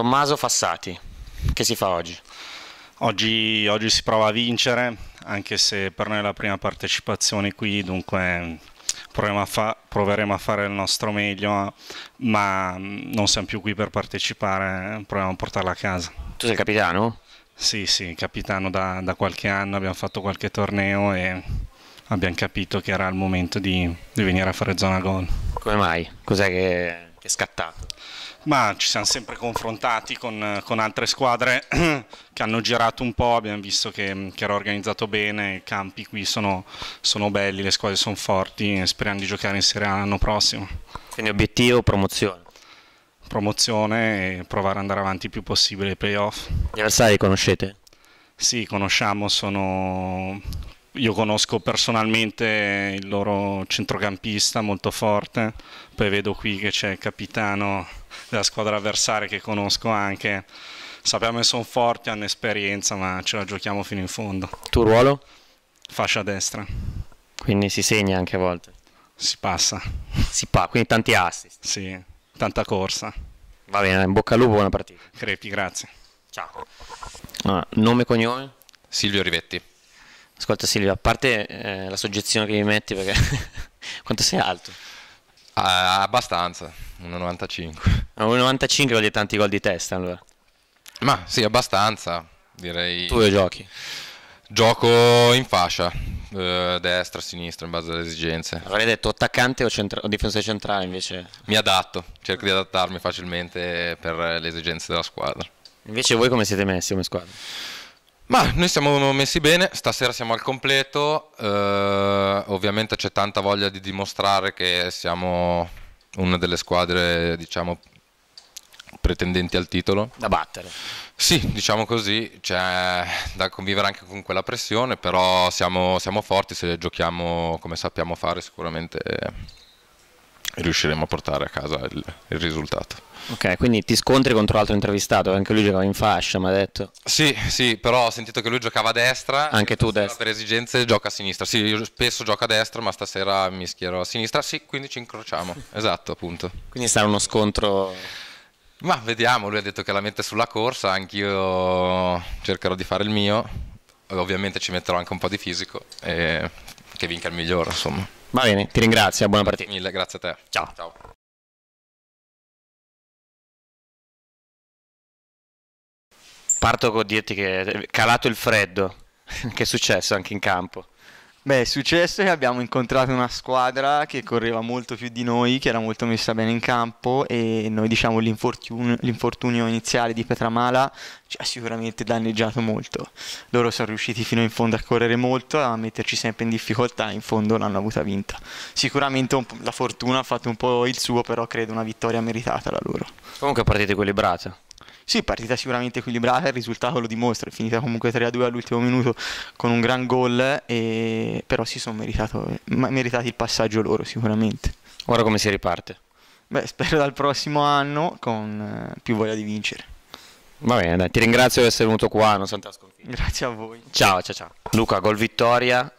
Tommaso Fassati, che si fa oggi? Oggi, oggi, si prova a vincere, anche se per noi è la prima partecipazione qui, dunque a fa- proveremo a fare il nostro meglio, ma non siamo più qui per partecipare, proviamo a portarla a casa. Tu sei capitano? Sì, sì, capitano da, da qualche anno, abbiamo fatto qualche torneo e abbiamo capito che era il momento di, di venire a fare zona gol. Come mai? Cos'è che è scattato? Ma ci siamo sempre confrontati con, con, altre squadre che hanno girato un po', abbiamo visto che, che era organizzato bene, i campi qui sono, sono, belli, le squadre sono forti, speriamo di giocare in Serie A l'anno prossimo. Quindi obiettivo promozione? Promozione e provare ad andare avanti il più possibile ai playoff. Gli avversari conoscete? Sì, conosciamo, sono io conosco personalmente il loro centrocampista molto forte, poi vedo qui che c'è il capitano della squadra avversaria che conosco anche. Sappiamo che sono forti, hanno esperienza, ma ce la giochiamo fino in fondo. Tuo ruolo? Fascia destra. Quindi si segna anche a volte? Si passa. Si pa, quindi tanti assist? Sì, tanta corsa. Va bene, in bocca al lupo, buona partita. Crepi, grazie. Ciao. Ah, nome e cognome? Silvio Rivetti. Ascolta Silvio, a parte eh, la soggezione che mi metti, perché quanto sei alto? Ah, abbastanza, 1,95. 1,95 vuol dire tanti gol di testa allora? Ma sì, abbastanza, direi. Tu dove giochi? Gioco in fascia, eh, destra, sinistra, in base alle esigenze. Avrei detto attaccante o, centra- o difensore centrale invece? Mi adatto, cerco di adattarmi facilmente per le esigenze della squadra. Invece voi come siete messi come squadra? Ma noi siamo messi bene, stasera siamo al completo, eh, ovviamente c'è tanta voglia di dimostrare che siamo una delle squadre, diciamo, pretendenti al titolo. Da battere. Sì, diciamo così, c'è da convivere anche con quella pressione, però siamo, siamo forti, se giochiamo come sappiamo fare sicuramente riusciremo a portare a casa il, il, risultato. Ok, quindi ti scontri contro l'altro intervistato, anche lui giocava in fascia, mi ha detto. Sì, sì, però ho sentito che lui giocava a destra. Anche tu destra. Per esigenze gioca a sinistra. Sì, io spesso gioco a destra, ma stasera mi schiero a sinistra. Sì, quindi ci incrociamo. esatto, appunto. Quindi sarà uno scontro... Ma vediamo, lui ha detto che la mette sulla corsa, anch'io cercherò di fare il mio. Ovviamente ci metterò anche un po' di fisico e che vinca il migliore, insomma. Va bene, ti ringrazio, buona partita. Mille, grazie a te. Ciao. Ciao. Parto con dirti che è calato il freddo. che è successo anche in campo? Beh, è successo che abbiamo incontrato una squadra che correva molto più di noi, che era molto messa bene in campo e noi diciamo l'infortunio, l'infortunio iniziale di Petramala ci ha sicuramente danneggiato molto. Loro sono riusciti fino in fondo a correre molto, a metterci sempre in difficoltà, in fondo l'hanno avuta vinta. Sicuramente la fortuna ha fatto un po' il suo, però credo una vittoria meritata la loro. Comunque partita equilibrata. Sì, partita sicuramente equilibrata, il risultato lo dimostra, è finita comunque 3-2 all'ultimo minuto con un gran gol, e... però si sono meritati il passaggio loro sicuramente. Ora come si riparte? Beh, spero dal prossimo anno con eh, più voglia di vincere. Va bene, dai, ti ringrazio di essere venuto qua, non Santa sconfitta. Grazie a voi. Ciao, ciao, ciao. Luca, gol vittoria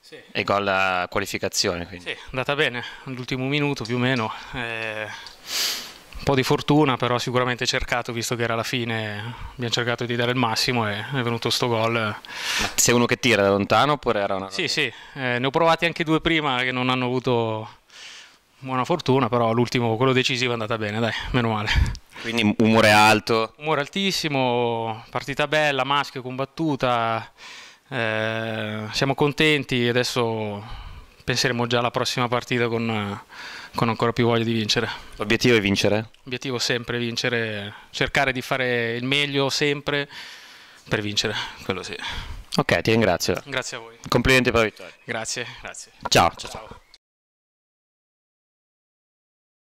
sì. e gol eh, qualificazione. Quindi. Sì, è andata bene, all'ultimo minuto più o meno. Eh un po' di fortuna, però sicuramente cercato, visto che era la fine, abbiamo cercato di dare il massimo e è venuto sto gol. Ma sei uno che tira da lontano oppure era una... Sì, sì, eh, ne ho provati anche due prima che non hanno avuto buona fortuna, però l'ultimo, quello decisivo è andata bene, dai, meno male. Quindi umore alto? Umore altissimo, partita bella, maschio, combattuta, eh, siamo contenti, adesso penseremo già alla prossima partita con con ancora più voglia di vincere. L'obiettivo è vincere? L'obiettivo è sempre vincere, cercare di fare il meglio sempre per vincere, quello sì. Ok, ti ringrazio. Grazie a voi. Complimenti per la vittoria. Grazie, grazie. Ciao. ciao. ciao.